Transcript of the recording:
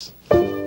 you